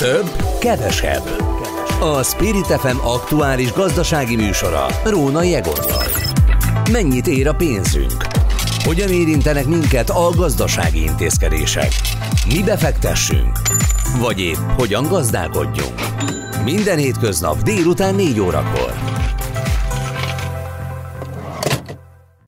Több, kevesebb. A Spirit FM aktuális gazdasági műsora Rónai Egorral. Mennyit ér a pénzünk? Hogyan érintenek minket a gazdasági intézkedések? Mi befektessünk? Vagy épp hogyan gazdálkodjunk? Minden hétköznap délután 4 órakor.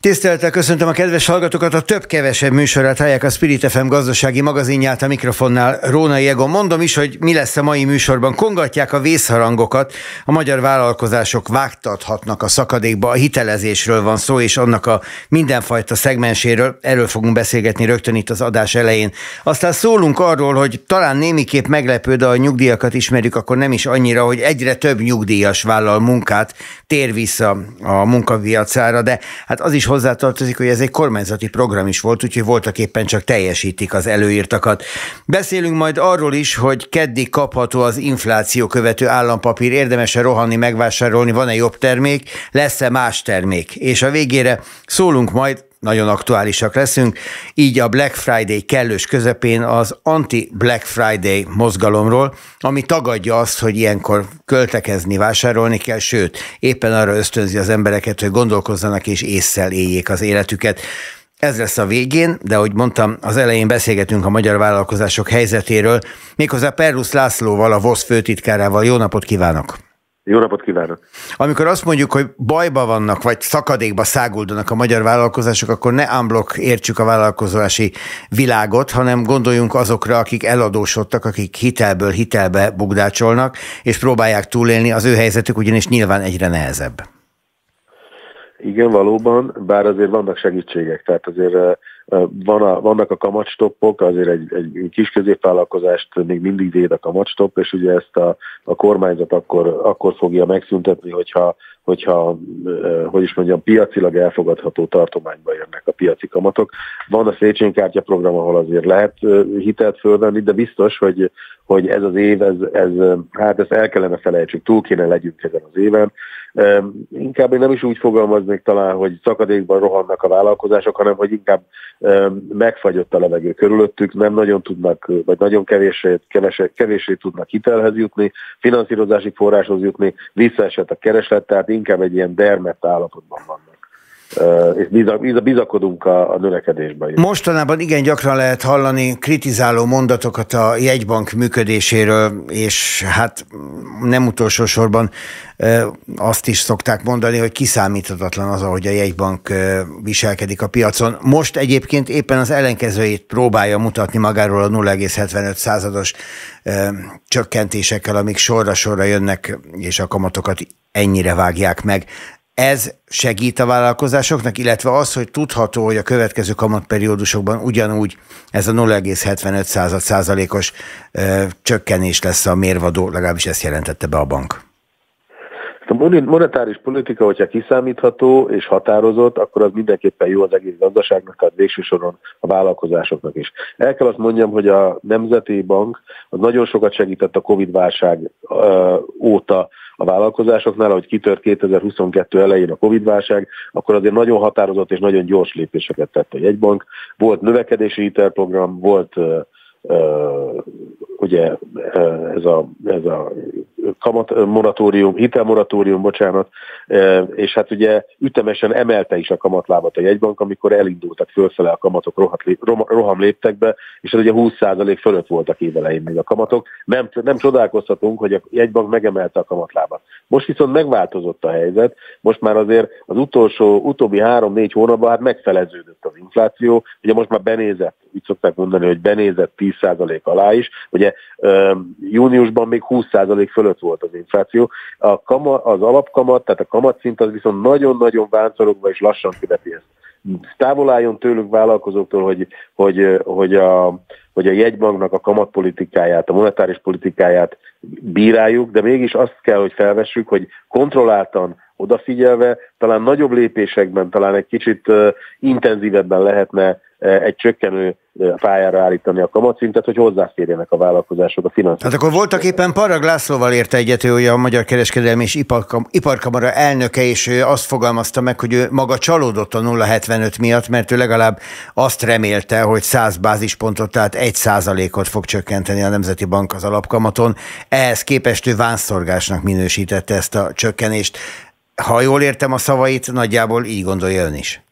Tisztelettel köszöntöm a kedves hallgatókat, a több-kevesebb műsorát hallják a Spirit FM gazdasági magazinját a mikrofonnál Rónai Egon. Mondom is, hogy mi lesz a mai műsorban. Kongatják a vészharangokat, a magyar vállalkozások vágtathatnak a szakadékba, a hitelezésről van szó, és annak a mindenfajta szegmenséről. Erről fogunk beszélgetni rögtön itt az adás elején. Aztán szólunk arról, hogy talán némiképp meglepő, de a nyugdíjakat ismerjük, akkor nem is annyira, hogy egyre több nyugdíjas vállal munkát, tér vissza a munkapiacára, de hát az is hozzátartozik, hogy ez egy kormányzati program is volt, úgyhogy voltak éppen csak teljesítik az előírtakat. Beszélünk majd arról is, hogy keddig kapható az infláció követő állampapír, érdemes-e rohanni, megvásárolni, van-e jobb termék, lesz-e más termék. És a végére szólunk majd nagyon aktuálisak leszünk, így a Black Friday kellős közepén az anti-Black Friday mozgalomról, ami tagadja azt, hogy ilyenkor költekezni, vásárolni kell, sőt, éppen arra ösztönzi az embereket, hogy gondolkozzanak és észszel éljék az életüket. Ez lesz a végén, de ahogy mondtam, az elején beszélgetünk a magyar vállalkozások helyzetéről, méghozzá Perrusz Lászlóval, a VOSZ főtitkárával. Jó napot kívánok! Jó napot kívánok! Amikor azt mondjuk, hogy bajba vannak, vagy szakadékba száguldanak a magyar vállalkozások, akkor ne unblock értsük a vállalkozási világot, hanem gondoljunk azokra, akik eladósodtak, akik hitelből hitelbe bugdácsolnak, és próbálják túlélni, az ő helyzetük ugyanis nyilván egyre nehezebb. Igen, valóban, bár azért vannak segítségek, tehát azért van a, vannak a kamatstoppok, azért egy, egy kis középvállalkozást még mindig véd a kamatstopp, és ugye ezt a, a kormányzat akkor, akkor fogja megszüntetni, hogyha, hogyha hogy is mondjam, piacilag elfogadható tartományba jönnek a piaci kamatok. Van a Széchenyi kártya program, ahol azért lehet hitelt fölvenni, de biztos, hogy, hogy ez az év, ez, ez, hát ezt el kellene felejtsük, túl kéne legyünk ezen az éven. Inkább én nem is úgy fogalmaznék talán, hogy szakadékban rohannak a vállalkozások, hanem hogy inkább megfagyott a levegő körülöttük, nem nagyon tudnak, vagy nagyon kevéssé, kevésé, kevésé tudnak hitelhez jutni, finanszírozási forráshoz jutni, visszaesett a kereslet, tehát inkább egy ilyen dermett állapotban vannak és bizakodunk a, a növekedésben. Mostanában igen gyakran lehet hallani kritizáló mondatokat a jegybank működéséről, és hát nem utolsó sorban azt is szokták mondani, hogy kiszámíthatatlan az, ahogy a jegybank viselkedik a piacon. Most egyébként éppen az ellenkezőjét próbálja mutatni magáról a 0,75 százados csökkentésekkel, amik sorra-sorra jönnek, és a kamatokat ennyire vágják meg. Ez segít a vállalkozásoknak, illetve az, hogy tudható, hogy a következő kamatperiódusokban ugyanúgy ez a 0,75 százalékos csökkenés lesz a mérvadó, legalábbis ezt jelentette be a bank. A monetáris politika, hogyha kiszámítható és határozott, akkor az mindenképpen jó az egész gazdaságnak, tehát végső soron a vállalkozásoknak is. El kell azt mondjam, hogy a Nemzeti Bank az nagyon sokat segített a Covid-válság óta a vállalkozásoknál, ahogy kitört 2022 elején a Covid-válság, akkor azért nagyon határozott és nagyon gyors lépéseket tett a jegybank. Volt növekedési hitelprogram, volt ugye ez a, ez a kamat moratórium, hitelmoratórium, bocsánat, és hát ugye ütemesen emelte is a kamatlábat a jegybank, amikor elindultak fölfele a kamatok rohat, roham léptekbe, és ez ugye 20% fölött voltak évelején még a kamatok. Nem, nem csodálkozhatunk, hogy a jegybank megemelte a kamatlábat. Most viszont megváltozott a helyzet, most már azért az utolsó, utóbbi három-négy hónapban hát megfeleződött az infláció, ugye most már benézett, úgy szokták mondani, hogy benézett 10% alá is, ugye júniusban még 20% fölött volt az infláció. A kama, az alapkamat, tehát a kamatszint az viszont nagyon-nagyon váncorogva és lassan követi ezt. Távol tőlük vállalkozóktól, hogy, hogy, hogy, a, hogy a jegybanknak a kamatpolitikáját, a monetáris politikáját bíráljuk, de mégis azt kell, hogy felvessük, hogy kontrolláltan, odafigyelve, talán nagyobb lépésekben, talán egy kicsit uh, intenzívebben lehetne egy csökkenő pályára állítani a kamatszintet, hogy hozzáférjenek a vállalkozások a finanszírozáshoz. Hát akkor voltak éppen Parag Lászlóval érte egyet, hogy a Magyar Kereskedelmi és Iparkamara elnöke, és ő azt fogalmazta meg, hogy ő maga csalódott a 0,75 miatt, mert ő legalább azt remélte, hogy 100 bázispontot, tehát 1 százalékot fog csökkenteni a Nemzeti Bank az alapkamaton. Ehhez képest ő vánszorgásnak minősítette ezt a csökkenést. Ha jól értem a szavait, nagyjából így gondolja ön is.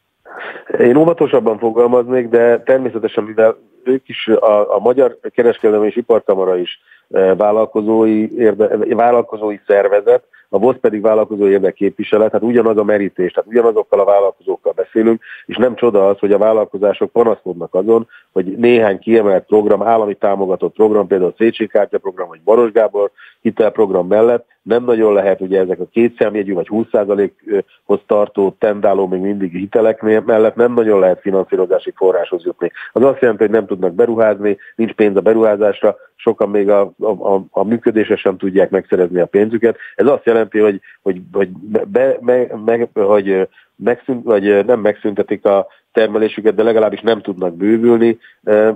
Én óvatosabban fogalmaznék, de természetesen, mivel ők is, a, a Magyar Kereskedelmi és Iparkamara is e, vállalkozói, érde, vállalkozói szervezet, a VOSZ pedig vállalkozó érdekképviselet, hát ugyanaz a merítés, tehát ugyanazokkal a vállalkozókkal beszélünk, és nem csoda az, hogy a vállalkozások panaszkodnak azon, hogy néhány kiemelt program, állami támogatott program, például a Széchenyi Kártya program, vagy Baros Gábor hitelprogram mellett nem nagyon lehet ugye ezek a két számjegyű vagy 20%-hoz tartó tendáló még mindig hitelek mellett nem nagyon lehet finanszírozási forráshoz jutni. Az azt jelenti, hogy nem tudnak beruházni, nincs pénz a beruházásra, sokan még a, a, a, a működésre sem tudják megszerezni a pénzüket. Ez azt jelenti, hogy, hogy, hogy, be, me, meg, hogy megszűnt, vagy nem megszüntetik a termelésüket, de legalábbis nem tudnak bővülni,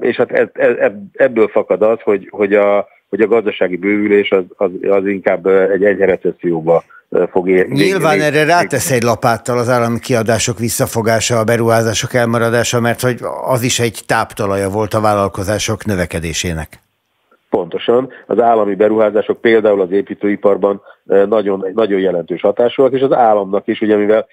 és hát ebből fakad az, hogy, hogy a, hogy a gazdasági bővülés az, az, az inkább egy enyhe recesszióba fog érni. Nyilván erre rátesz egy lapáttal az állami kiadások visszafogása, a beruházások elmaradása, mert hogy az is egy táptalaja volt a vállalkozások növekedésének. Pontosan. Az állami beruházások például az építőiparban nagyon, nagyon jelentős hatásúak, és az államnak is, ugye mivel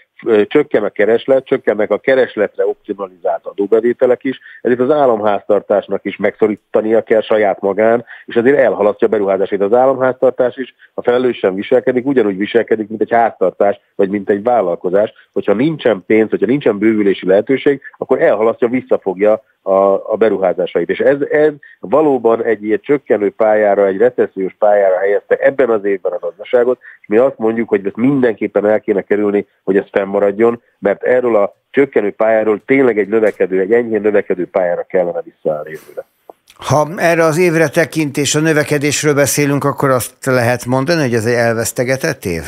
csökken a kereslet, csökkennek a keresletre optimalizált adóbevételek is, ezért az államháztartásnak is megszorítania kell saját magán, és ezért elhalasztja a beruházásait. Az államháztartás is, ha felelősen viselkedik, ugyanúgy viselkedik, mint egy háztartás, vagy mint egy vállalkozás. Hogyha nincsen pénz, hogyha nincsen bővülési lehetőség, akkor elhalasztja, visszafogja a, a beruházásait. És ez, ez valóban egy ilyen csökkenő pályára, egy recessziós pályára helyezte ebben az évben a gazdaságot, és mi azt mondjuk, hogy ezt mindenképpen el kéne kerülni, hogy ez fennmaradjon, mert erről a csökkenő pályáról tényleg egy növekedő, egy enyhén növekedő pályára kellene visszaállni jövőre. Ha erre az évre tekint és a növekedésről beszélünk, akkor azt lehet mondani, hogy ez egy elvesztegetett év?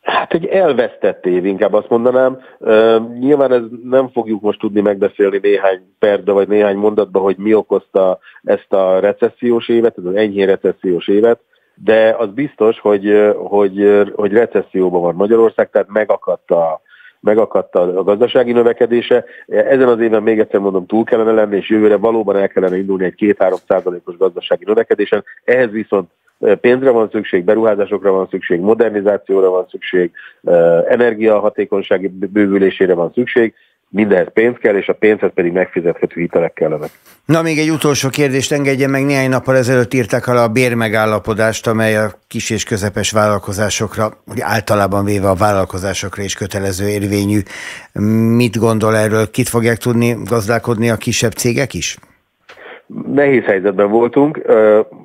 Hát egy elvesztett év, inkább azt mondanám. Uh, nyilván ez nem fogjuk most tudni megbeszélni néhány percbe, vagy néhány mondatba, hogy mi okozta ezt a recessziós évet, ez az enyhén recessziós évet, de az biztos, hogy, hogy, hogy recesszióban van Magyarország, tehát megakadt a, megakadt a gazdasági növekedése. Ezen az éven még egyszer mondom, túl kellene lenni, és jövőre valóban el kellene indulni egy 2-3 százalékos gazdasági növekedésen. Ehhez viszont pénzre van szükség, beruházásokra van szükség, modernizációra van szükség, energiahatékonysági bővülésére van szükség, Mindenhez pénz kell, és a pénzhez pedig megfizethető hitelek kellenek. Na, még egy utolsó kérdést engedjen meg. Néhány nappal ezelőtt írták alá a bérmegállapodást, amely a kis és közepes vállalkozásokra, ugye általában véve a vállalkozásokra is kötelező érvényű. Mit gondol erről? Kit fogják tudni gazdálkodni a kisebb cégek is? Nehéz helyzetben voltunk.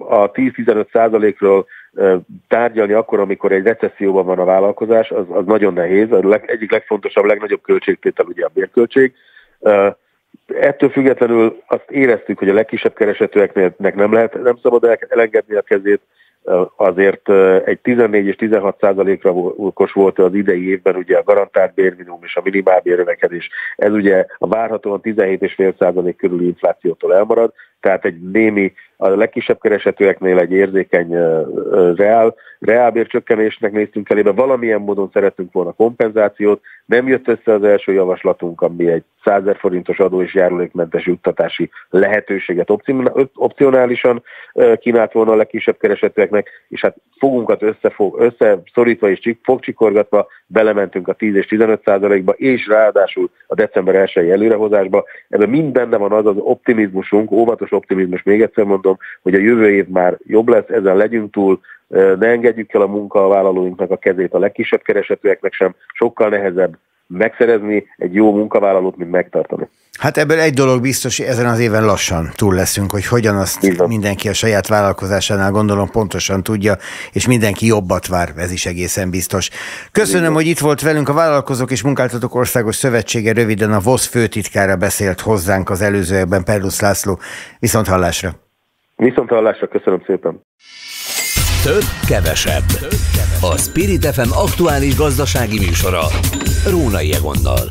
A 10-15 százalékról tárgyalni akkor, amikor egy recesszióban van a vállalkozás, az, az nagyon nehéz. A leg, egyik legfontosabb, legnagyobb költségtétel ugye a bérköltség. Ettől függetlenül azt éreztük, hogy a legkisebb keresetőeknek nem lehet, nem szabad elengedni a kezét, azért egy 14 és 16 százalékra okos volt az idei évben ugye a garantált bérminimum és a minimálbér növekedés. Ez ugye a várhatóan 17,5 százalék körüli inflációtól elmarad, tehát egy némi, a legkisebb keresetőeknél egy érzékeny reál, reálbércsökkenésnek néztünk elébe, valamilyen módon szeretünk volna kompenzációt, nem jött össze az első javaslatunk, ami egy 100 forintos adó és járulékmentes juttatási lehetőséget opcionálisan kínált volna a legkisebb keresetőeknek, és hát fogunkat összefog, összeszorítva és fogcsikorgatva belementünk a 10 és 15 százalékba, és ráadásul a december 1 előrehozásba. Ebben minden van az az optimizmusunk, óvatos optimizmus, még egyszer mondom, hogy a jövő év már jobb lesz, ezen legyünk túl, ne engedjük el a munkavállalóinknak a kezét a legkisebb keresetőeknek sem, sokkal nehezebb megszerezni egy jó munkavállalót, mint megtartani. Hát ebből egy dolog biztos, hogy ezen az éven lassan túl leszünk, hogy hogyan azt Bizony. mindenki a saját vállalkozásánál gondolom pontosan tudja, és mindenki jobbat vár, ez is egészen biztos. Köszönöm, Bizony. hogy itt volt velünk a Vállalkozók és Munkáltatók Országos Szövetsége, röviden a VOSZ főtitkára beszélt hozzánk az előzőekben, Perlusz László. Viszont hallásra! Viszont hallásra, köszönöm szépen! Több, kevesebb. A Spirit FM aktuális gazdasági műsora. Rónai Egonnal.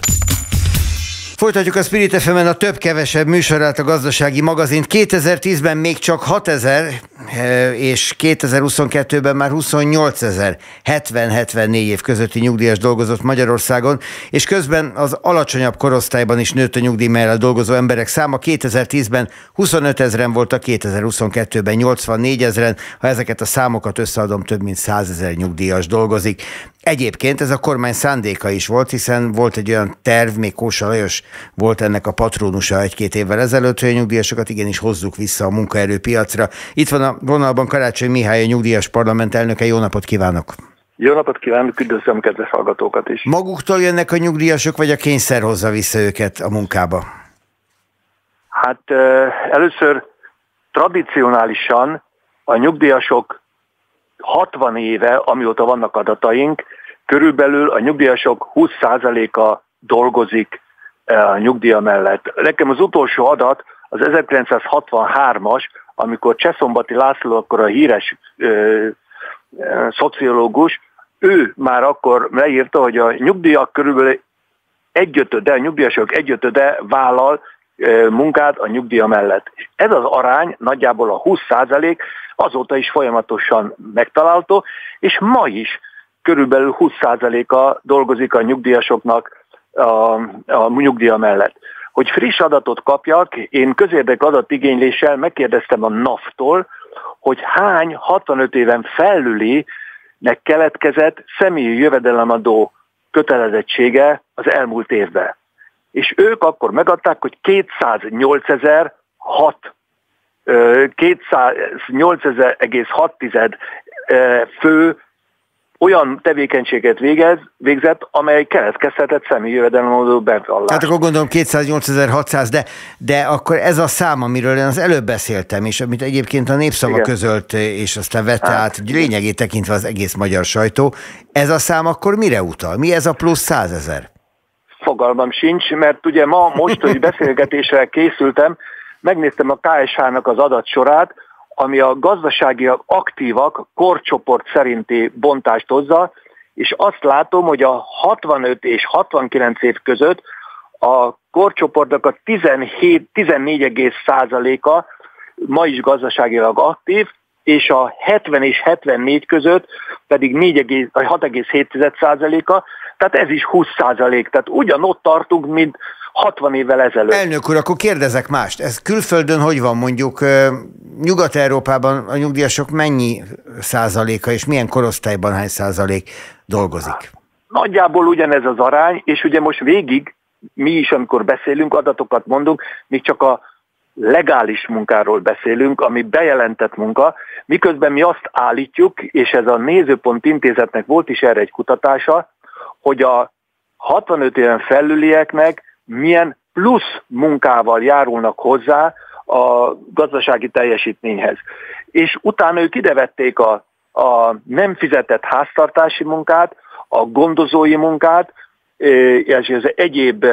Folytatjuk a Spirit fm a több-kevesebb műsorát a gazdasági magazint. 2010-ben még csak 6000, eh, és 2022-ben már 28 ezer 70-74 év közötti nyugdíjas dolgozott Magyarországon, és közben az alacsonyabb korosztályban is nőtt a nyugdíj mellett dolgozó emberek száma. 2010-ben 25 ezeren voltak, 2022-ben 84 ezeren. Ha ezeket a számokat összeadom, több mint 100 ezer nyugdíjas dolgozik. Egyébként ez a kormány szándéka is volt, hiszen volt egy olyan terv, még Kósa Lajos volt ennek a patronusa egy-két évvel ezelőtt, hogy a nyugdíjasokat igenis hozzuk vissza a munkaerőpiacra. Itt van a vonalban Karácsony Mihály, a nyugdíjas parlament elnöke. Jó napot kívánok! Jó napot kívánok, üdvözlöm kedves hallgatókat is! Maguktól jönnek a nyugdíjasok, vagy a kényszer hozza vissza őket a munkába? Hát először tradicionálisan a nyugdíjasok 60 éve, amióta vannak adataink, körülbelül a nyugdíjasok 20%-a dolgozik eh, a nyugdíja mellett. Nekem az utolsó adat az 1963-as, amikor Cseszombati László, akkor a híres ö, ö, szociológus, ő már akkor leírta, hogy a nyugdíjak körülbelül egyötöde, a nyugdíjasok egyötöde vállal munkát a nyugdíja mellett. Ez az arány nagyjából a 20 százalék, azóta is folyamatosan megtalálható, és ma is körülbelül 20 százaléka dolgozik a nyugdíjasoknak a, a nyugdíja mellett. Hogy friss adatot kapjak, én közérdek adatigényléssel megkérdeztem a NAV-tól, hogy hány 65 éven felülinek keletkezett személyi jövedelemadó kötelezettsége az elmúlt évben és ők akkor megadták, hogy 208 ezer 6 208,6 fő olyan tevékenységet végez, végzett, amely keletkezhetett személyi jövedelemadó bevallás. Tehát akkor gondolom 208.600, de, de akkor ez a szám, amiről én az előbb beszéltem, és amit egyébként a népszava Igen. közölt, és aztán vette hát. át lényegét tekintve az egész magyar sajtó, ez a szám akkor mire utal? Mi ez a plusz 100 ezer? Fogalmam sincs, mert ugye ma most, hogy beszélgetésre készültem, megnéztem a KSH-nak az adatsorát, ami a gazdasági aktívak korcsoport szerinti bontást hozza, és azt látom, hogy a 65 és 69 év között a korcsoportnak a 17, 14,1%-a ma is gazdaságilag aktív, és a 70 és 74 között pedig 6,7%-a, tehát ez is 20 százalék, tehát ugyanott tartunk, mint 60 évvel ezelőtt. Elnök úr, akkor kérdezek mást. Ez külföldön hogy van mondjuk Nyugat-Európában a nyugdíjasok mennyi százaléka és milyen korosztályban hány százalék dolgozik? Nagyjából ugyanez az arány, és ugye most végig mi is, amikor beszélünk, adatokat mondunk, még csak a legális munkáról beszélünk, ami bejelentett munka, miközben mi azt állítjuk, és ez a Nézőpont Intézetnek volt is erre egy kutatása, hogy a 65 éven felülieknek milyen plusz munkával járulnak hozzá a gazdasági teljesítményhez. És utána ők idevették a, a nem fizetett háztartási munkát, a gondozói munkát, és az egyéb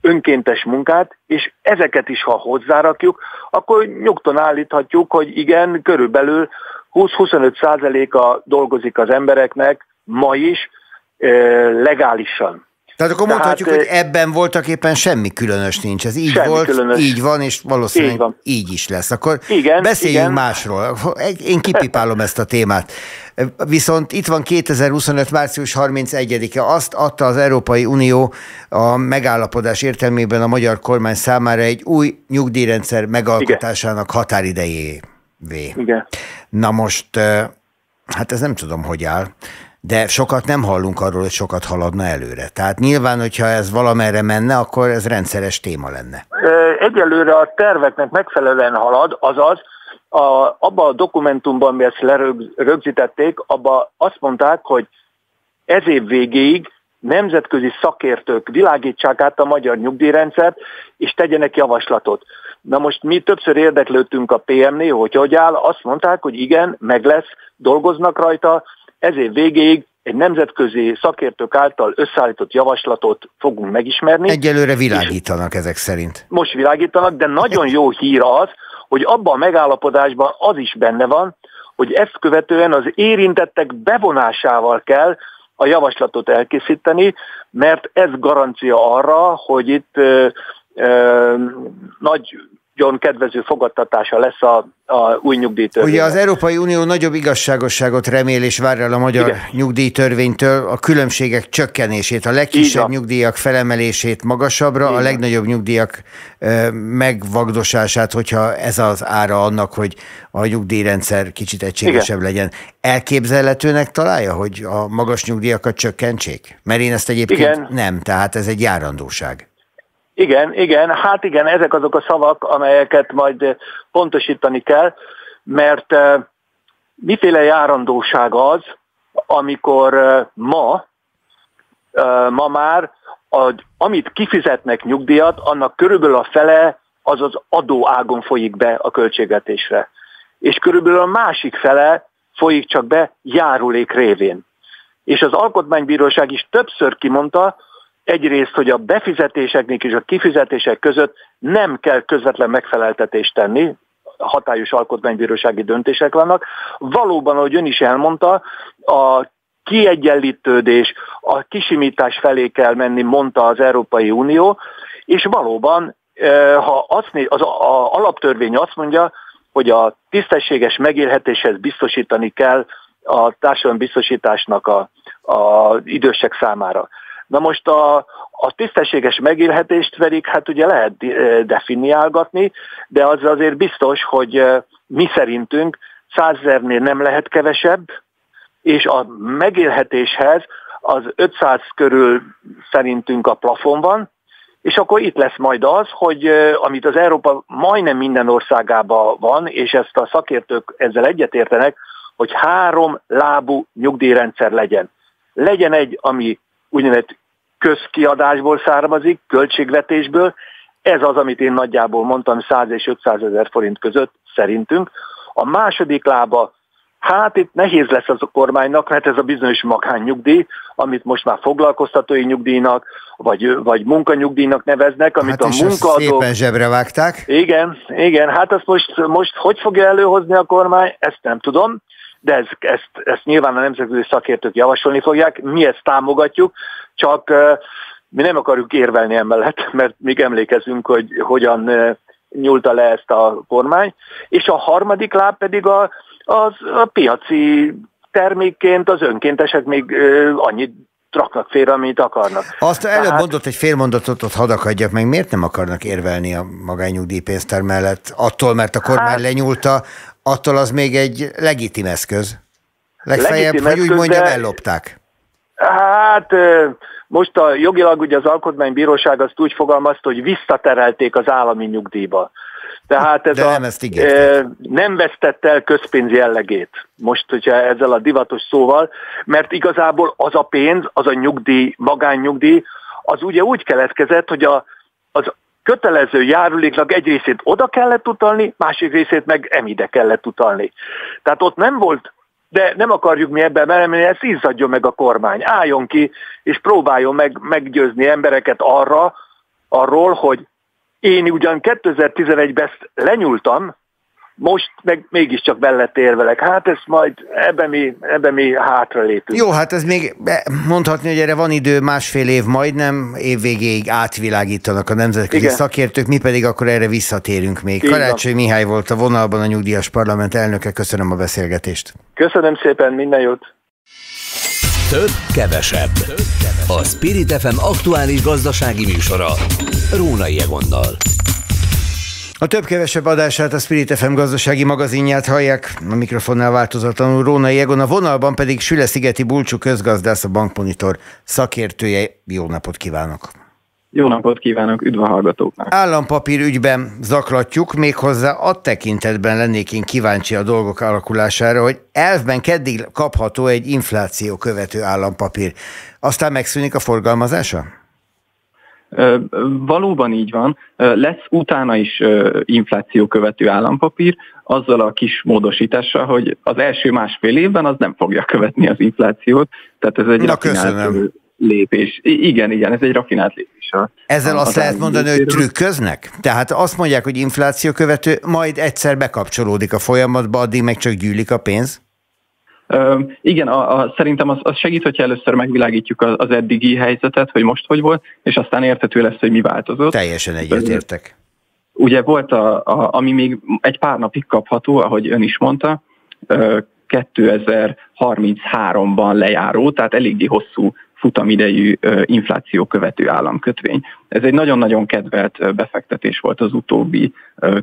önkéntes munkát, és ezeket is, ha hozzárakjuk, akkor nyugton állíthatjuk, hogy igen, körülbelül 20-25 százaléka dolgozik az embereknek ma is, legálisan. Tehát akkor mondhatjuk, Tehát, hogy ebben voltak éppen semmi különös nincs. Ez így volt, különös. így van, és valószínűleg így, van. így is lesz. Akkor igen, beszéljünk igen. másról. Én kipipálom ezt a témát. Viszont itt van 2025. március 31-e. Azt adta az Európai Unió a megállapodás értelmében a magyar kormány számára egy új nyugdíjrendszer megalkotásának igen. határidejévé. Igen. Na most, hát ez nem tudom, hogy áll de sokat nem hallunk arról, hogy sokat haladna előre. Tehát nyilván, hogyha ez valamerre menne, akkor ez rendszeres téma lenne. Egyelőre a terveknek megfelelően halad, azaz a, abban a dokumentumban, mi ezt lerögzítették, abban azt mondták, hogy ez év végéig nemzetközi szakértők világítsák át a magyar nyugdíjrendszert, és tegyenek javaslatot. Na most mi többször érdeklődtünk a PM-nél, hogy hogy áll, azt mondták, hogy igen, meg lesz, dolgoznak rajta, ez év végéig egy nemzetközi szakértők által összeállított javaslatot fogunk megismerni. Egyelőre világítanak ezek szerint. Most világítanak, de nagyon jó hír az, hogy abban a megállapodásban az is benne van, hogy ezt követően az érintettek bevonásával kell a javaslatot elkészíteni, mert ez garancia arra, hogy itt ö, ö, nagy nagyon kedvező fogadtatása lesz a, a új nyugdíjtörvény. Ugye az Európai Unió nagyobb igazságosságot remél és vár el a magyar Igen. nyugdíjtörvénytől, a különbségek csökkenését, a legkisebb nyugdíjak felemelését magasabbra, Igen. a legnagyobb nyugdíjak megvagdosását, hogyha ez az ára annak, hogy a nyugdíjrendszer kicsit egységesebb Igen. legyen. Elképzelhetőnek találja, hogy a magas nyugdíjakat csökkentsék? Mert én ezt egyébként Igen. nem, tehát ez egy járandóság. Igen, igen, hát igen, ezek azok a szavak, amelyeket majd pontosítani kell, mert miféle járandóság az, amikor ma, ma már, amit kifizetnek nyugdíjat, annak körülbelül a fele az az adóágon folyik be a költségvetésre. És körülbelül a másik fele folyik csak be járulék révén. És az Alkotmánybíróság is többször kimondta, egyrészt, hogy a befizetéseknek és a kifizetések között nem kell közvetlen megfeleltetést tenni, hatályos alkotmánybírósági döntések vannak. Valóban, ahogy ön is elmondta, a kiegyenlítődés, a kisimítás felé kell menni, mondta az Európai Unió, és valóban, e, ha azt, az a alaptörvény azt mondja, hogy a tisztességes megélhetéshez biztosítani kell a társadalmi biztosításnak a, a idősek számára. Na most a, a tisztességes megélhetést pedig hát ugye lehet eh, definiálgatni, de az azért biztos, hogy eh, mi szerintünk százezernél nem lehet kevesebb, és a megélhetéshez az 500 körül szerintünk a plafon van, és akkor itt lesz majd az, hogy eh, amit az Európa majdnem minden országában van, és ezt a szakértők ezzel egyetértenek, hogy három lábú nyugdíjrendszer legyen. Legyen egy, ami úgynevezett közkiadásból származik, költségvetésből. Ez az, amit én nagyjából mondtam, 100 és 500 ezer forint között szerintünk. A második lába, hát itt nehéz lesz az a kormánynak, mert ez a bizonyos magánnyugdíj, amit most már foglalkoztatói nyugdíjnak, vagy, vagy munkanyugdíjnak neveznek, amit hát a munkaadók... szépen zsebre vágták. Igen, igen, hát azt most, most hogy fogja előhozni a kormány, ezt nem tudom de ez, ezt, ezt nyilván a nemzetközi szakértők javasolni fogják, mi ezt támogatjuk, csak mi nem akarjuk érvelni emellett, mert még emlékezünk, hogy hogyan nyúlta le ezt a kormány, és a harmadik láb pedig a, az, a piaci termékként az önkéntesek még annyit raknak félre, amit akarnak. Azt előbb Tehát... mondott egy fél mondatot, ott hadakadjak meg, miért nem akarnak érvelni a magányugdíjpénztár mellett? Attól, mert a kormány hát... lenyúlta, attól az még egy legitim eszköz. Legfeljebb, legitim hogy úgy mondjam, de... ellopták. Hát most a jogilag ugye az Alkotmánybíróság azt úgy fogalmazta, hogy visszaterelték az állami nyugdíjba. Tehát ez De a, nem, ezt e, nem vesztette el közpénz jellegét, most, hogyha ezzel a divatos szóval, mert igazából az a pénz, az a nyugdíj, magánnyugdíj, az ugye úgy keletkezett, hogy a, az kötelező járuléknak egy részét oda kellett utalni, másik részét meg emide kellett utalni. Tehát ott nem volt de nem akarjuk mi ebben belemenni, ezt izzadjon meg a kormány. Álljon ki, és próbáljon meg meggyőzni embereket arra, arról, hogy én ugyan 2011-ben ezt lenyúltam, most meg mégiscsak mellett érvelek. Hát ez majd ebben mi, ebben mi hátra lépünk. Jó, hát ez még mondhatni, hogy erre van idő, másfél év majdnem, év végéig átvilágítanak a nemzetközi Igen. szakértők, mi pedig akkor erre visszatérünk még. Igen. Karácsony Mihály volt a vonalban a Nyugdíjas Parlament elnöke, köszönöm a beszélgetést. Köszönöm szépen, minden jót! Több, kevesebb. Több, kevesebb. A Spirit FM aktuális gazdasági műsora. Rónai Egonnal. A több-kevesebb adását a Spirit FM gazdasági magazinját hallják, a mikrofonnál változatlanul Rónai Egon, a vonalban pedig Süle-szigeti Bulcsú közgazdász, a Bankmonitor szakértője. Jó napot kívánok! Jó napot kívánok, üdv a hallgatóknak! Állampapír ügyben zaklatjuk, méghozzá a tekintetben lennék én kíváncsi a dolgok alakulására, hogy elvben keddig kapható egy infláció követő állampapír. Aztán megszűnik a forgalmazása? Valóban így van. Lesz utána is infláció követő állampapír, azzal a kis módosítással, hogy az első másfél évben az nem fogja követni az inflációt, tehát ez egy Na, köszönöm. lépés. Igen, igen, ez egy rafinált lépés. A, Ezzel a, azt lehet mondani, hogy trükköznek? Tehát azt mondják, hogy infláció követő, majd egyszer bekapcsolódik a folyamatba, addig meg csak gyűlik a pénz? Igen, a, a, szerintem az, az segít, hogyha először megvilágítjuk az, az eddigi helyzetet, hogy most hogy volt, és aztán értető lesz, hogy mi változott. Teljesen egyetértek. Ugye volt, a, a, ami még egy pár napig kapható, ahogy ön is mondta, 2033-ban lejáró, tehát eléggé hosszú futamidejű infláció követő államkötvény. Ez egy nagyon-nagyon kedvelt befektetés volt az utóbbi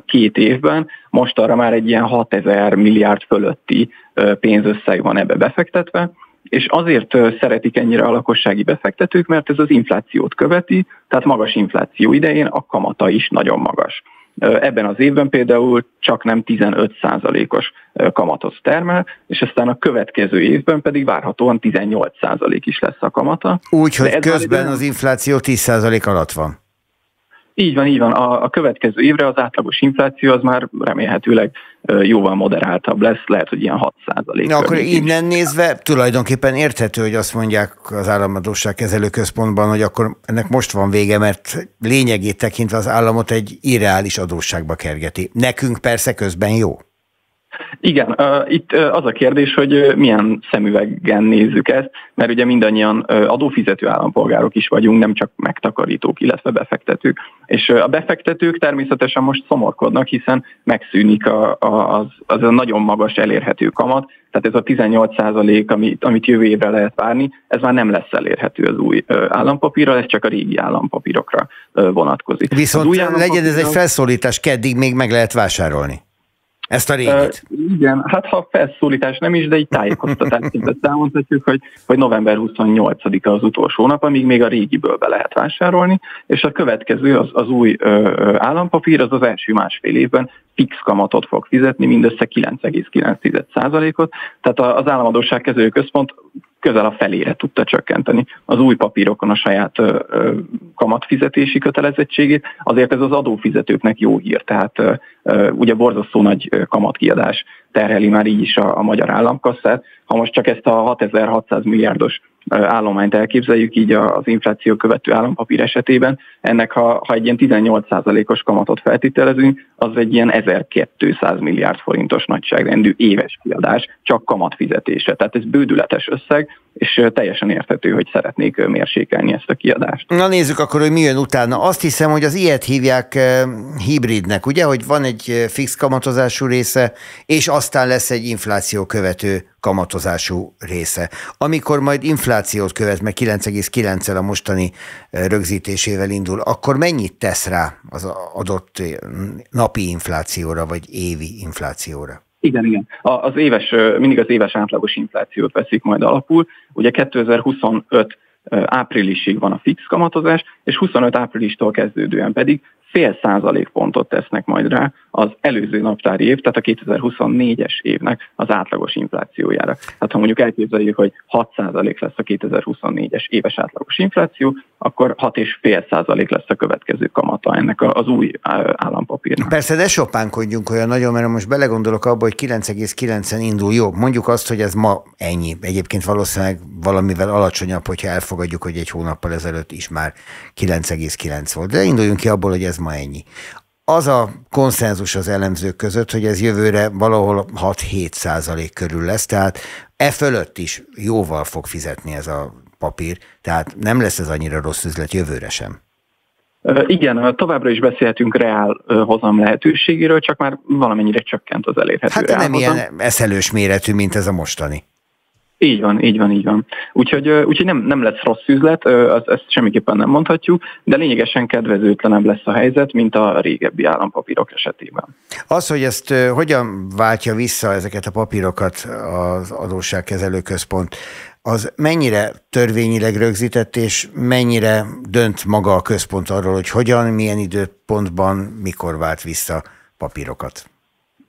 két évben, most arra már egy ilyen 6000 milliárd fölötti pénzösszeg van ebbe befektetve, és azért szeretik ennyire a lakossági befektetők, mert ez az inflációt követi, tehát magas infláció idején a kamata is nagyon magas. Ebben az évben például csak nem 15%-os kamatot termel, és aztán a következő évben pedig várhatóan 18% is lesz a kamata. Úgy, hogy közben az infláció 10% alatt van. Így van, így van. A, a következő évre az átlagos infláció az már remélhetőleg jóval moderáltabb lesz, lehet, hogy ilyen 6 Na, akkor innen nézve tulajdonképpen érthető, hogy azt mondják az államadóság kezelő központban, hogy akkor ennek most van vége, mert lényegét tekintve az államot egy irreális adósságba kergeti. Nekünk persze közben jó. Igen, itt az a kérdés, hogy milyen szemüveggen nézzük ezt, mert ugye mindannyian adófizető állampolgárok is vagyunk, nem csak megtakarítók, illetve befektetők. És a befektetők természetesen most szomorkodnak, hiszen megszűnik a, a, az, az a nagyon magas elérhető kamat, tehát ez a 18 százalék, amit, amit jövő évre lehet várni, ez már nem lesz elérhető az új állampapírra, ez csak a régi állampapírokra vonatkozik. Viszont legyen ez egy felszólítás, keddig még meg lehet vásárolni. Ezt a régit. Uh, igen, hát ha felszólítás nem is, de így tájékoztatásként elmondhatjuk, hogy, hogy november 28-a az utolsó nap, amíg még a régiből be lehet vásárolni, és a következő, az, az új ö, állampapír, az az első másfél évben fix kamatot fog fizetni, mindössze 9,9%-ot, tehát az államadóság kezelő központ közel a felére tudta csökkenteni az új papírokon a saját kamatfizetési kötelezettségét, azért ez az adófizetőknek jó hír, tehát ugye borzasztó nagy kamatkiadás terheli már így is a, a magyar államkasszát. Ha most csak ezt a 6600 milliárdos állományt elképzeljük így az infláció követő állampapír esetében, ennek ha, ha egy ilyen 18%-os kamatot feltételezünk, az egy ilyen 1200 milliárd forintos nagyságrendű éves kiadás, csak kamatfizetése. Tehát ez bődületes összeg, és teljesen érthető, hogy szeretnék mérsékelni ezt a kiadást. Na nézzük akkor, hogy mi jön utána. Azt hiszem, hogy az ilyet hívják hibridnek, ugye, hogy van egy fix kamatozású része, és aztán lesz egy infláció követő kamatozású része. Amikor majd inflációt követ, meg 9,9-el a mostani rögzítésével indul, akkor mennyit tesz rá az adott napi inflációra, vagy évi inflációra? Igen, igen. Az éves, mindig az éves átlagos inflációt veszik majd alapul. Ugye 2025 áprilisig van a fix kamatozás, és 25 áprilistól kezdődően pedig fél százalékpontot tesznek majd rá az előző naptári év, tehát a 2024-es évnek az átlagos inflációjára. Tehát ha mondjuk elképzeljük, hogy 6 százalék lesz a 2024-es éves átlagos infláció, akkor 6,5 százalék lesz a következő kamata ennek az új állampapírnak. Persze, de sopánkodjunk olyan nagyon, mert most belegondolok abba, hogy 9,9-en indul jó. Mondjuk azt, hogy ez ma ennyi. Egyébként valószínűleg valamivel alacsonyabb, hogyha elfogadjuk, hogy egy hónappal ezelőtt is már 9,9 volt. De induljunk ki abból, hogy ez ma ennyi. Az a konszenzus az elemzők között, hogy ez jövőre valahol 6-7 százalék körül lesz, tehát e fölött is jóval fog fizetni ez a papír, tehát nem lesz ez annyira rossz üzlet jövőre sem. Igen, továbbra is beszélhetünk reál hozam lehetőségéről, csak már valamennyire csökkent az elérhető Hát nem ilyen eszelős méretű, mint ez a mostani. Így van, így van, így van. Úgyhogy, úgyhogy nem, nem lesz rossz üzlet, az, ezt semmiképpen nem mondhatjuk, de lényegesen kedvezőtlenebb lesz a helyzet, mint a régebbi állampapírok esetében. Az, hogy ezt hogyan váltja vissza ezeket a papírokat az adósságkezelő központ, az mennyire törvényileg rögzített, és mennyire dönt maga a központ arról, hogy hogyan, milyen időpontban, mikor vált vissza papírokat?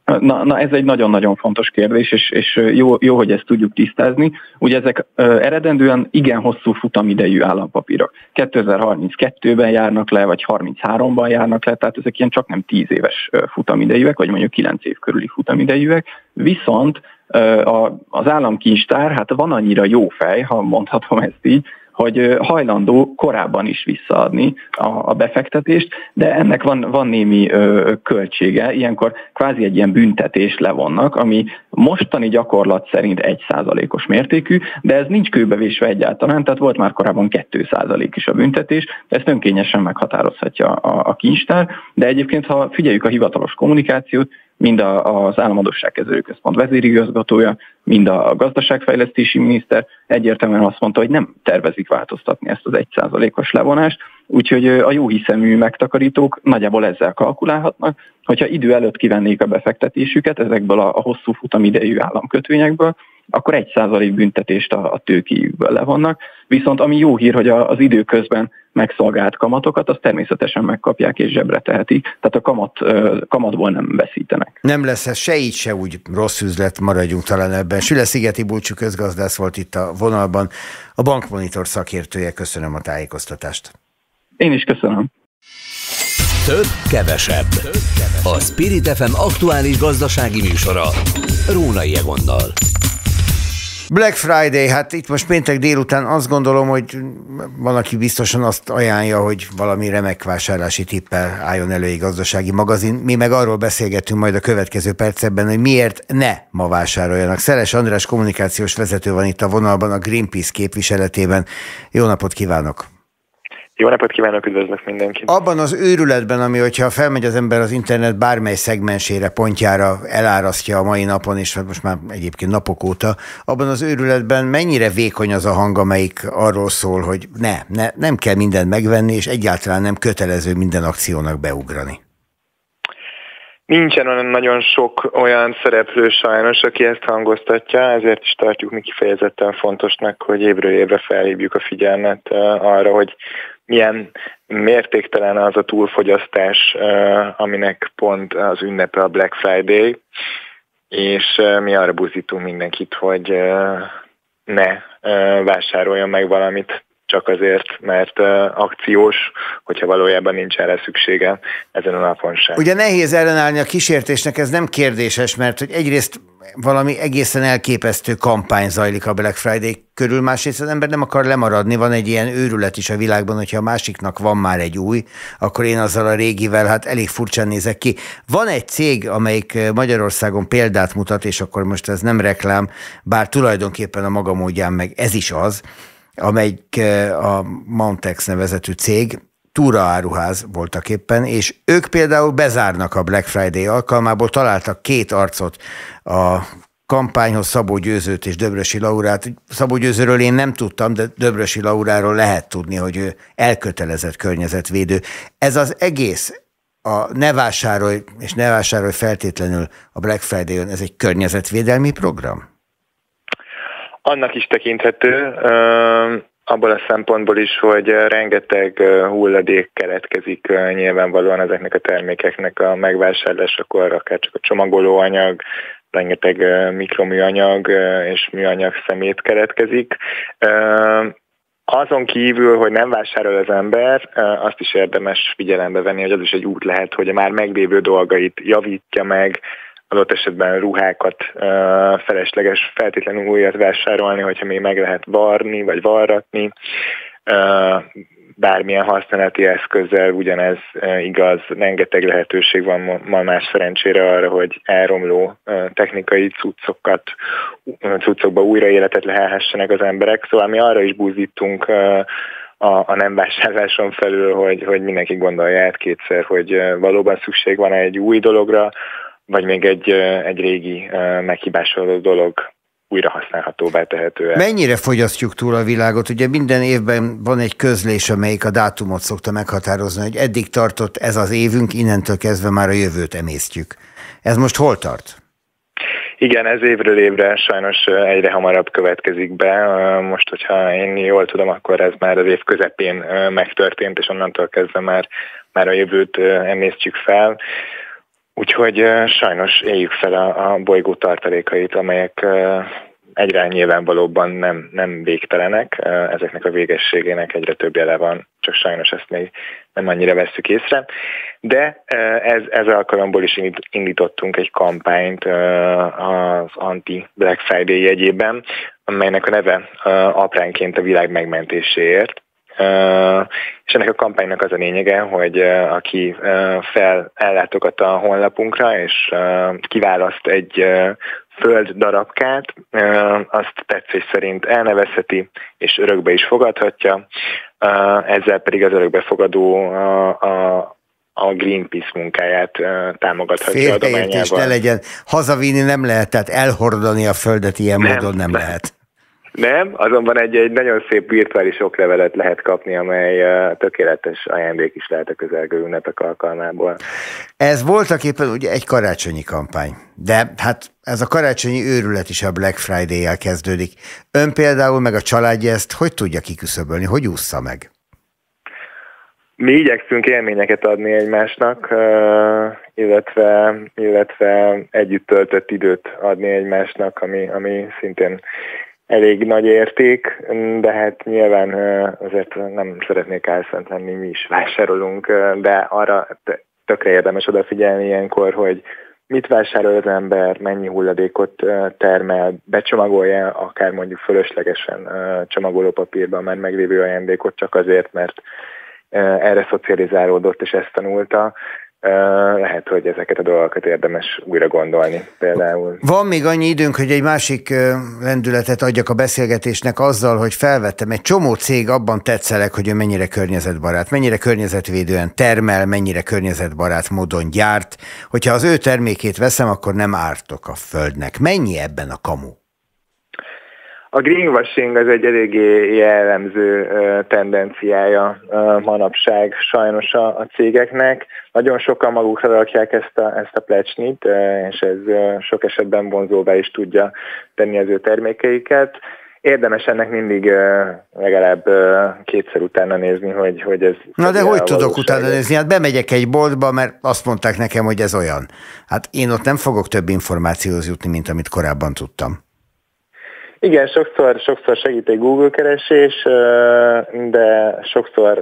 Na, na ez egy nagyon-nagyon fontos kérdés, és, és jó, jó, hogy ezt tudjuk tisztázni. Ugye ezek eredendően igen hosszú futamidejű állampapírok. 2032-ben járnak le, vagy 33-ban járnak le, tehát ezek ilyen csak nem 10 éves futamidejűek, vagy mondjuk 9 év körüli futamidejűek. Viszont az államkincstár, hát van annyira jó fej, ha mondhatom ezt így, hogy hajlandó korábban is visszaadni a, befektetést, de ennek van, van némi költsége, ilyenkor kvázi egy ilyen büntetés levonnak, ami mostani gyakorlat szerint egy százalékos mértékű, de ez nincs kőbevésve egyáltalán, tehát volt már korábban 2 százalék is a büntetés, ezt önkényesen meghatározhatja a, a kincstár, de egyébként, ha figyeljük a hivatalos kommunikációt, mind az Államadosságkezelő Központ vezérigazgatója, mind a gazdaságfejlesztési miniszter egyértelműen azt mondta, hogy nem tervezik változtatni ezt az 1%-os levonást, úgyhogy a jó hiszemű megtakarítók nagyjából ezzel kalkulálhatnak, hogyha idő előtt kivennék a befektetésüket ezekből a, a hosszú futamidejű államkötvényekből, akkor egy százalék büntetést a, a tőkéjükből levonnak. Viszont ami jó hír, hogy az időközben megszolgált kamatokat, azt természetesen megkapják és zsebre tehetik, tehát a kamat, kamatból nem veszítenek. Nem lesz ez se így, se úgy rossz üzlet, maradjunk talán ebben. Süle Szigeti Bulcsú közgazdász volt itt a vonalban, a Bankmonitor szakértője, köszönöm a tájékoztatást. Én is köszönöm. Több, kevesebb. A Spirit FM aktuális gazdasági műsora. Rónai Egonnal. Black Friday, hát itt most péntek délután azt gondolom, hogy van, aki biztosan azt ajánlja, hogy valami remek vásárlási tippel álljon elő egy gazdasági magazin. Mi meg arról beszélgetünk majd a következő percekben, hogy miért ne ma vásároljanak. Szeres András kommunikációs vezető van itt a vonalban a Greenpeace képviseletében. Jó napot kívánok! Jó napot kívánok, üdvözlök mindenkit! Abban az őrületben, ami hogyha felmegy az ember az internet bármely szegmensére, pontjára elárasztja a mai napon, és hát most már egyébként napok óta, abban az őrületben mennyire vékony az a hang, amelyik arról szól, hogy ne, ne nem kell mindent megvenni, és egyáltalán nem kötelező minden akciónak beugrani? Nincsen olyan nagyon sok olyan szereplő sajnos, aki ezt hangoztatja, ezért is tartjuk mi kifejezetten fontosnak, hogy évről évre felhívjuk a figyelmet arra, hogy milyen mértéktelen az a túlfogyasztás, aminek pont az ünnepe a Black Friday, és mi arra buzdítunk mindenkit, hogy ne vásároljon meg valamit csak azért, mert akciós, hogyha valójában nincs erre szüksége ezen a napon sem. Ugye nehéz ellenállni a kísértésnek, ez nem kérdéses, mert hogy egyrészt valami egészen elképesztő kampány zajlik a Black Friday körül, másrészt az ember nem akar lemaradni, van egy ilyen őrület is a világban, hogyha a másiknak van már egy új, akkor én azzal a régivel hát elég furcsán nézek ki. Van egy cég, amelyik Magyarországon példát mutat, és akkor most ez nem reklám, bár tulajdonképpen a maga módján meg ez is az, amelyik a Mountex nevezetű cég, túraáruház voltak éppen, és ők például bezárnak a Black Friday alkalmából, találtak két arcot a kampányhoz Szabó Győzőt és Döbrösi Laurát. Szabó Győzőről én nem tudtam, de Döbrösi Lauráról lehet tudni, hogy ő elkötelezett környezetvédő. Ez az egész a ne vásárolj, és ne vásárolj feltétlenül a Black Friday-on, ez egy környezetvédelmi program? Annak is tekinthető, abból a szempontból is, hogy rengeteg hulladék keletkezik nyilvánvalóan ezeknek a termékeknek a megvásárlásakor, akár csak a csomagolóanyag, rengeteg mikroműanyag és műanyag szemét keletkezik. Azon kívül, hogy nem vásárol az ember, azt is érdemes figyelembe venni, hogy az is egy út lehet, hogy a már meglévő dolgait javítja meg, adott esetben ruhákat felesleges feltétlenül újat vásárolni, hogyha még meg lehet varni, vagy varratni. Bármilyen használati eszközzel ugyanez igaz, rengeteg lehetőség van ma más szerencsére arra, hogy elromló technikai cuccokat, cuccokba újra életet lehelhessenek az emberek, szóval mi arra is búzítunk a, a nem vásárláson felül, hogy, hogy mindenki gondolja át kétszer, hogy valóban szükség van egy új dologra, vagy még egy, egy régi meghibásodó dolog újra használhatóvá tehető. Mennyire fogyasztjuk túl a világot? Ugye minden évben van egy közlés, amelyik a dátumot szokta meghatározni, hogy eddig tartott ez az évünk, innentől kezdve már a jövőt emésztjük. Ez most hol tart? Igen, ez évről évre sajnos egyre hamarabb következik be. Most, hogyha én jól tudom, akkor ez már az év közepén megtörtént, és onnantól kezdve már, már a jövőt emésztjük fel. Úgyhogy sajnos éljük fel a, a bolygó tartalékait, amelyek egyre nyilvánvalóban nem, nem végtelenek, ezeknek a végességének egyre több jele van, csak sajnos ezt még nem annyira vesszük észre. De ez, ez alkalomból is indítottunk egy kampányt az anti-Black Friday jegyében, amelynek a neve apránként a világ megmentéséért. És ennek a kampánynak az a lényege, hogy aki fel ellátogat a honlapunkra, és kiválaszt egy föld darabkát, azt tetszés szerint elnevezheti, és örökbe is fogadhatja, ezzel pedig az örökbefogadó a, a Greenpeace munkáját támogathatja adományával. ne legyen, hazavinni nem lehet, tehát elhordani a földet ilyen nem, módon nem, nem lehet. Nem, azonban egy, egy nagyon szép virtuális oklevelet lehet kapni, amely tökéletes ajándék is lehet a közelgő ünnepek alkalmából. Ez voltak éppen ugye egy karácsonyi kampány, de hát ez a karácsonyi őrület is a Black Friday-jel kezdődik. Ön például meg a családja ezt hogy tudja kiküszöbölni, hogy ússza meg? Mi igyekszünk élményeket adni egymásnak, illetve, illetve együtt töltött időt adni egymásnak, ami, ami szintén elég nagy érték, de hát nyilván azért nem szeretnék elszent lenni, mi is vásárolunk, de arra tökre érdemes odafigyelni ilyenkor, hogy mit vásárol az ember, mennyi hulladékot termel, becsomagolja akár mondjuk fölöslegesen csomagolópapírban már meglévő ajándékot csak azért, mert erre szocializálódott és ezt tanulta lehet, hogy ezeket a dolgokat érdemes újra gondolni például. Van még annyi időnk, hogy egy másik lendületet adjak a beszélgetésnek azzal, hogy felvettem, egy csomó cég abban tetszelek, hogy ő mennyire környezetbarát, mennyire környezetvédően termel, mennyire környezetbarát módon gyárt. Hogyha az ő termékét veszem, akkor nem ártok a földnek. Mennyi ebben a kamu? A greenwashing az egy eléggé jellemző tendenciája manapság sajnos a, a cégeknek. Nagyon sokan magukra rakják ezt a, ezt a plecsnit, és ez sok esetben vonzóvá is tudja tenni az ő termékeiket. Érdemes ennek mindig legalább kétszer utána nézni, hogy, hogy ez... Na de hogy tudok utána nézni? Hát bemegyek egy boltba, mert azt mondták nekem, hogy ez olyan. Hát én ott nem fogok több információhoz jutni, mint amit korábban tudtam. Igen, sokszor, sokszor segít egy Google keresés, de sokszor,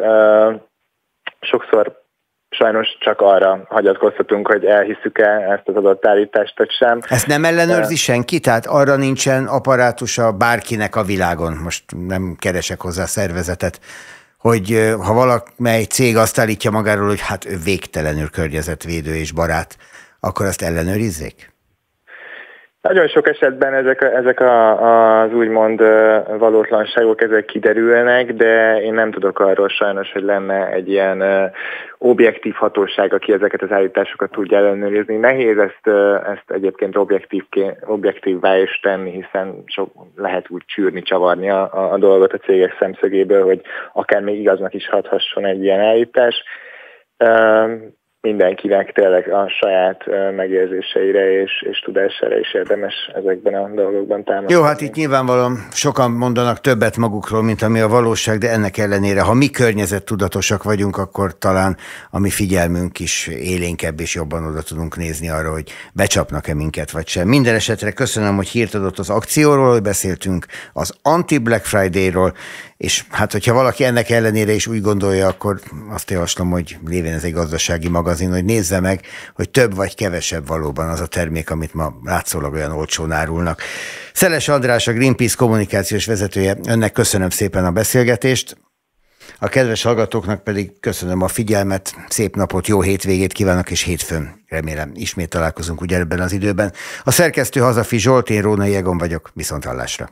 sokszor sajnos csak arra hagyatkoztatunk, hogy elhiszük-e ezt az adott állítást, vagy sem. Ezt nem ellenőrzi senki? Tehát arra nincsen apparátusa bárkinek a világon, most nem keresek hozzá szervezetet, hogy ha valamely cég azt állítja magáról, hogy hát ő végtelenül környezetvédő és barát, akkor azt ellenőrizzék? Nagyon sok esetben ezek, ezek a, az úgymond valótlanságok ezek kiderülnek, de én nem tudok arról sajnos, hogy lenne egy ilyen objektív hatóság, aki ezeket az állításokat tudja ellenőrizni. Nehéz ezt, ezt egyébként objektív, objektívvá is tenni, hiszen sok lehet úgy csűrni, csavarni a, a dolgot a cégek szemszögéből, hogy akár még igaznak is hathasson egy ilyen állítás mindenkinek tényleg a saját megérzéseire és, és tudására is érdemes ezekben a dolgokban támasztani. Jó, hát itt nyilvánvalóan sokan mondanak többet magukról, mint ami a valóság, de ennek ellenére, ha mi tudatosak vagyunk, akkor talán a mi figyelmünk is élénkebb és jobban oda tudunk nézni arra, hogy becsapnak-e minket vagy sem. Minden esetre köszönöm, hogy hírt adott az akcióról, hogy beszéltünk az anti-Black Friday-ról, és hát, hogyha valaki ennek ellenére is úgy gondolja, akkor azt javaslom, hogy lévén ez egy gazdasági magazin, hogy nézze meg, hogy több vagy kevesebb valóban az a termék, amit ma látszólag olyan olcsón árulnak. Szeles András, a Greenpeace kommunikációs vezetője, önnek köszönöm szépen a beszélgetést. A kedves hallgatóknak pedig köszönöm a figyelmet, szép napot, jó hétvégét kívánok, és hétfőn remélem ismét találkozunk ugye ebben az időben. A szerkesztő Hazafi Zsolt, én Rónai Egon vagyok, viszont hallásra.